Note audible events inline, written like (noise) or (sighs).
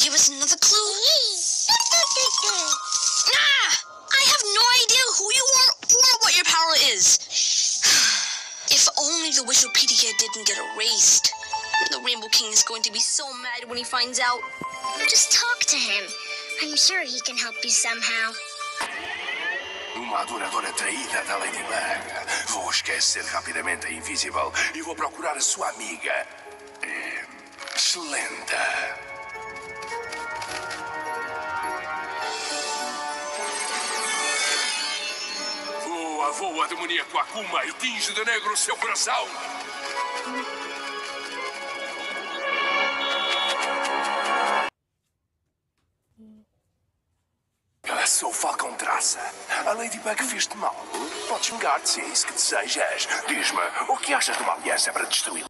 give us another clue? (laughs) ah! I have no idea who you are or what your power is. (sighs) if only the Wishowpedia didn't get erased. The Rainbow King is going to be so mad when he finds out. Just talk to him. I'm sure he can help you somehow. Uma adoradora traída da Ladybug. Vou esquecer rapidamente a Invisible e vou procurar a sua amiga. É, Slenda. Voa, demoníaco Akuma e tinge de negro seu coração. Ah, Sou Falcão Traça. A Ladybug fez-te mal. Podes vingar-te se é isso que desejas. Diz-me, o que achas de uma aliança para destruí-la?